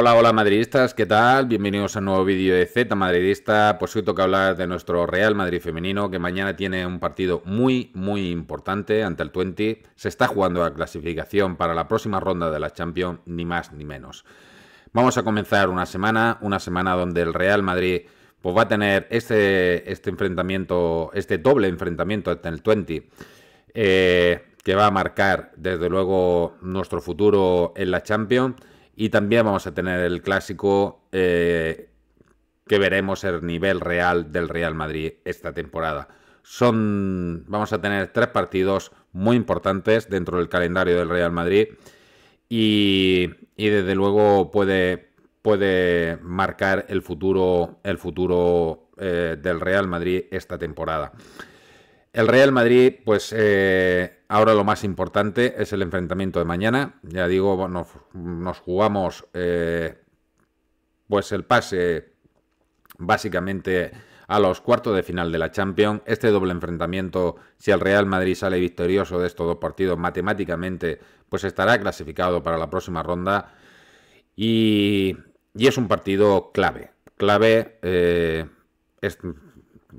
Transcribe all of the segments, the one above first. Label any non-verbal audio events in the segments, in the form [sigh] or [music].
Hola, hola madridistas, ¿qué tal? Bienvenidos a un nuevo vídeo de Z Madridista. Pues hoy toca hablar de nuestro Real Madrid femenino, que mañana tiene un partido muy, muy importante ante el 20. Se está jugando la clasificación para la próxima ronda de la Champions, ni más ni menos. Vamos a comenzar una semana, una semana donde el Real Madrid pues va a tener este, este enfrentamiento, este doble enfrentamiento ante el 20, eh, que va a marcar desde luego nuestro futuro en la Champions y también vamos a tener el clásico eh, que veremos el nivel real del Real Madrid esta temporada. Son, vamos a tener tres partidos muy importantes dentro del calendario del Real Madrid y, desde luego puede, puede marcar el futuro, el futuro eh, del Real Madrid esta temporada. El Real Madrid, pues eh, ahora lo más importante es el enfrentamiento de mañana. Ya digo, nos, jugamos eh, pues el pase básicamente a los cuartos de final de la Champions. Este doble enfrentamiento, si el Real Madrid sale victorioso de estos dos partidos, matemáticamente, pues estará clasificado para la próxima ronda. Y, es un partido clave, clave eh,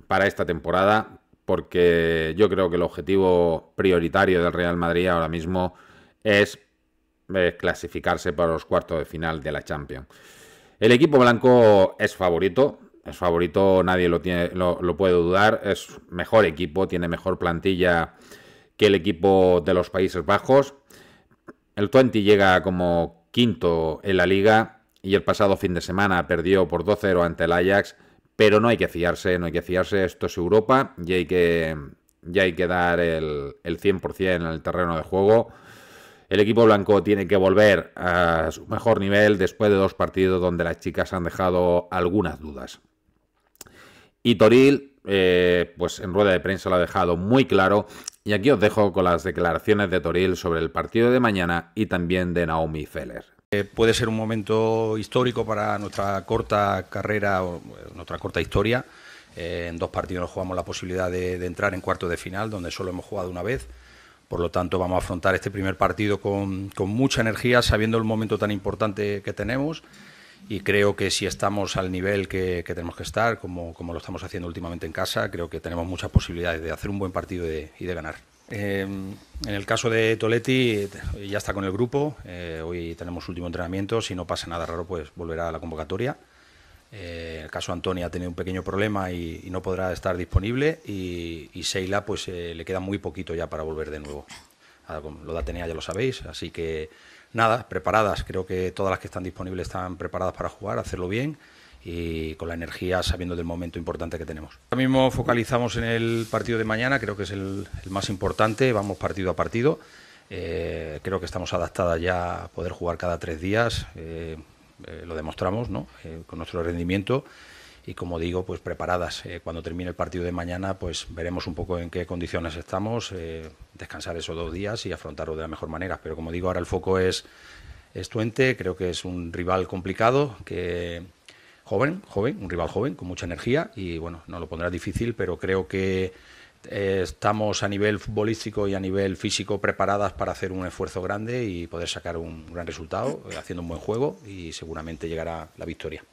para esta temporada, porque yo creo que el objetivo prioritario del Real Madrid ahora mismo es clasificarse para los cuartos de final de la Champions. El equipo blanco es favorito, es favorito, nadie lo, lo, puede dudar, es mejor equipo, tiene mejor plantilla que el equipo de los Países Bajos. El 20 llega como quinto en la liga y el pasado fin de semana perdió por 2-0 ante el Ajax pero no hay que fiarse, no hay que fiarse, esto es Europa y hay que, hay que dar el, el 100% en el terreno de juego. El equipo blanco tiene que volver a su mejor nivel después de dos partidos donde las chicas han dejado algunas dudas. Y Toril, eh, pues en rueda de prensa lo ha dejado muy claro. Y aquí os dejo con las declaraciones de Toril sobre el partido de mañana y también de Naomi Feller. Eh, puede ser un momento histórico para nuestra corta carrera o nuestra corta historia. Eh, en dos partidos nos jugamos la posibilidad de, entrar en cuarto de final, donde solo hemos jugado una vez. Por lo tanto, vamos a afrontar este primer partido con, mucha energía, sabiendo el momento tan importante que tenemos. Y creo que si estamos al nivel que, tenemos que estar, como, lo estamos haciendo últimamente en casa, creo que tenemos muchas posibilidades de hacer un buen partido y de ganar. Em, en el caso de Toletti, ya está con el grupo. Eh, hoy tenemos último entrenamiento. Si no pasa nada raro, pues volverá a la convocatoria. Eh, el caso de Antonia ha tenido un pequeño problema y, no podrá estar disponible. Y, y Seila, pues eh, le queda muy poquito ya para volver de nuevo. Lo de Atenea ya lo sabéis. Así que nada, preparadas. Creo que todas las que están disponibles están preparadas para jugar, hacerlo bien y con la energía sabiendo del momento importante que tenemos. Ahora mismo focalizamos en el partido de mañana, creo que es el, más importante, vamos partido a partido. Eh, creo que estamos adaptadas ya a poder jugar cada tres días, eh, eh, lo demostramos ¿no? con nuestro rendimiento y como digo, pues preparadas. cuando termine el partido de mañana, pues veremos un poco en qué condiciones estamos, descansar esos dos días y afrontarlo de la mejor manera. Pero como digo, ahora el foco es, es Tuente, creo que es un rival complicado que joven, joven, un rival joven, con mucha energía y bueno, no lo pondrá difícil, pero creo que eh, estamos a nivel futbolístico y a nivel físico preparadas para hacer un esfuerzo grande y poder sacar un gran resultado, eh, haciendo un buen juego y seguramente llegará la victoria.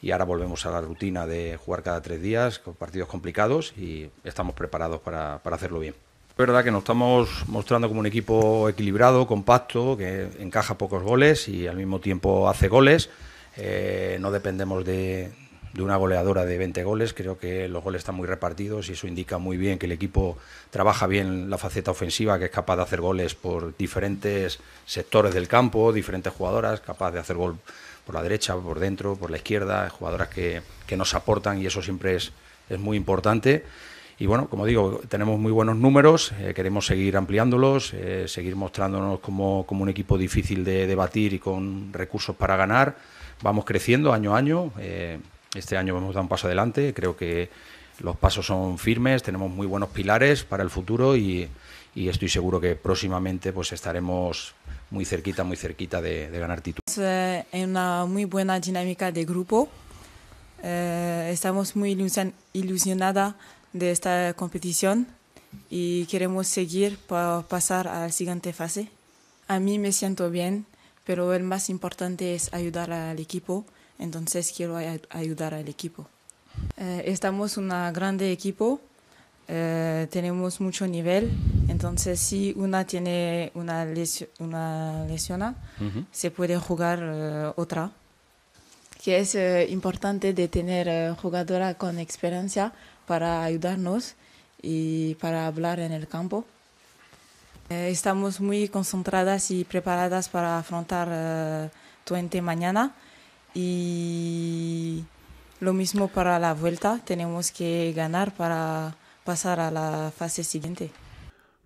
Y ahora volvemos a la rutina de jugar cada tres días con partidos complicados y estamos preparados para, para hacerlo bien. Es verdad que nos estamos mostrando como un equipo equilibrado, compacto, que encaja pocos goles y al mismo tiempo hace goles. Eh, no dependemos de, una goleadora de 20 goles, creo que los goles están muy repartidos y eso indica muy bien que el equipo trabaja bien la faceta ofensiva, que es capaz de hacer goles por diferentes sectores del campo, diferentes jugadoras, capaz de hacer gol por la derecha, por dentro, por la izquierda, jugadoras que, nos aportan y eso siempre es, es muy importante. Y bueno, como digo, tenemos muy buenos números, eh, queremos seguir ampliándolos, eh, seguir mostrándonos como, como, un equipo difícil de debatir y con recursos para ganar vamos creciendo año a año. Eh, este año hemos dado un paso adelante. Creo que los pasos son firmes, tenemos muy buenos pilares para el futuro y, estoy seguro que próximamente pues estaremos muy cerquita, muy cerquita de, ganar títulos. Eh, en una muy buena dinámica de grupo. Eh, estamos muy ilusionadas de esta competición y queremos seguir para pasar a la siguiente fase. A mí me siento bien pero el más importante es ayudar al equipo, entonces quiero ayudar al equipo. Eh, estamos un grande equipo, eh, tenemos mucho nivel, entonces si una tiene una, lesión, una lesión se puede jugar eh, otra. Que es importante de tener jugadora con experiencia para ayudarnos y para hablar en el campo. estamos muy concentradas y preparadas para afrontar 20 mañana y lo mismo para la vuelta, tenemos que ganar para pasar a la fase siguiente.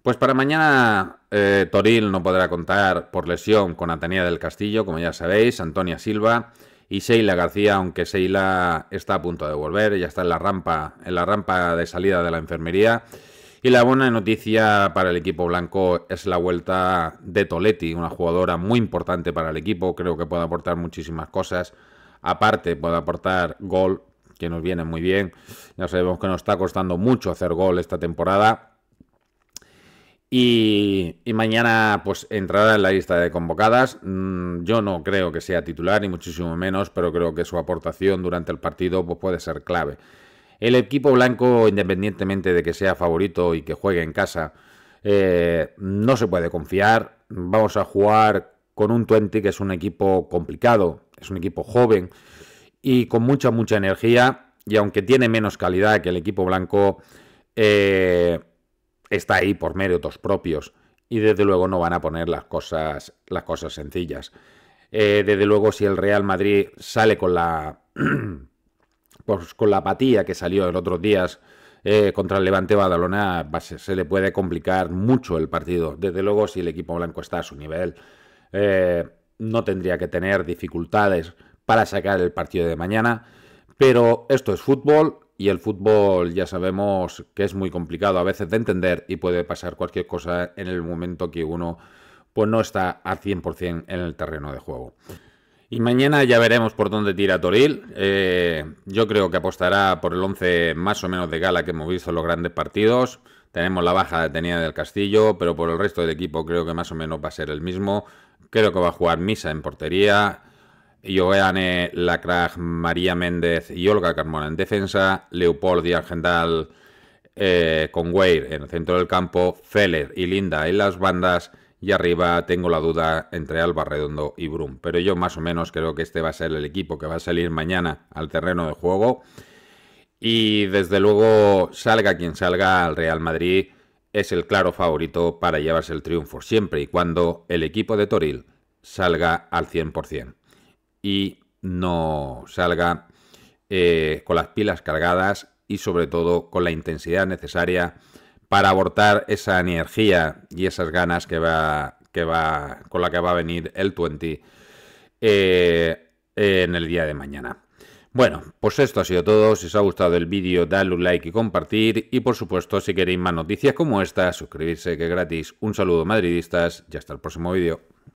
Pues para mañana eh, Toril no podrá contar por lesión con Atenea del Castillo, como ya sabéis, Antonia Silva y Sheila García, aunque Sheila está a punto de volver, ya está en la rampa, en la rampa de salida de la enfermería. Y la buena noticia para el equipo blanco es la vuelta de Toletti, una jugadora muy importante para el equipo, creo que puede aportar muchísimas cosas. Aparte, puede aportar gol, que nos viene muy bien. Ya sabemos que nos está costando mucho hacer gol esta temporada. Y, mañana pues entrará en la lista de convocadas. Mm, yo no creo que sea titular, ni muchísimo menos, pero creo que su aportación durante el partido pues, puede ser clave. El equipo blanco, independientemente de que sea favorito y que juegue en casa, eh, no se puede confiar. Vamos a jugar con un 20 que es un equipo complicado, es un equipo joven y con mucha, mucha energía. Y aunque tiene menos calidad que el equipo blanco, eh, está ahí por méritos propios. Y desde luego no van a poner las cosas, las cosas sencillas. Eh, desde luego, si el Real Madrid sale con la, [clears throat] pues, con la apatía que salió en otros días eh, contra el Levante Badalona, se le puede complicar mucho el partido. Desde luego, si el equipo blanco está a su nivel, no tendría que tener dificultades para sacar el partido de mañana. Pero esto es fútbol y el fútbol ya sabemos que es muy complicado a veces de entender y puede pasar cualquier cosa en el momento que uno pues no está al 100% en el terreno de juego. Y mañana ya veremos por dónde tira Toril. Eh, yo creo que apostará por el 11 más o menos de gala que hemos visto en los grandes partidos. Tenemos la baja de Tenía del Castillo, pero por el resto del equipo creo que más o menos va a ser el mismo. Creo que va a jugar Misa en portería. Joeane Lacrag, María Méndez y Olga Carmona en defensa, Leopold y Argendal eh, con Weir en el centro del campo, Feller y Linda en las bandas y arriba tengo la duda entre Alba Redondo y Brum. Pero yo más o menos creo que este va a ser el equipo que va a salir mañana al terreno de juego. Y desde luego, salga quien salga, al Real Madrid es el claro favorito para llevarse el triunfo, siempre y cuando el equipo de Toril salga al 100% y no salga eh, con las pilas cargadas y sobre todo con la intensidad necesaria para abortar esa energía y esas ganas que va, que va, con la que va a venir el 20 eh, en el día de mañana. Bueno, pues esto ha sido todo. Si os ha gustado el vídeo, dadle un like y compartir. Y por supuesto, si queréis más noticias como esta, suscribirse que es gratis. Un saludo madridistas y hasta el próximo vídeo.